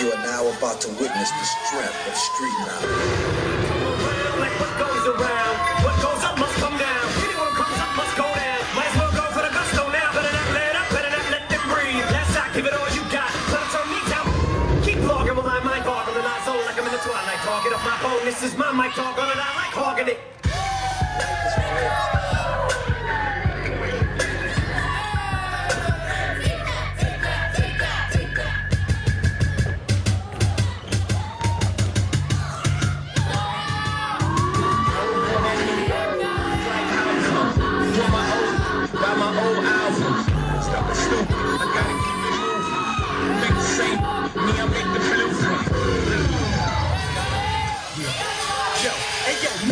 You are now about to witness the strength of street knowledge. Like what goes around, what goes up must come down. Anyone hey yo,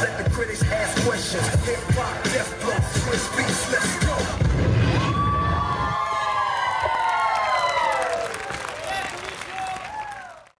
let the critics ask questions. Hip hop, death flow, Swiss beat.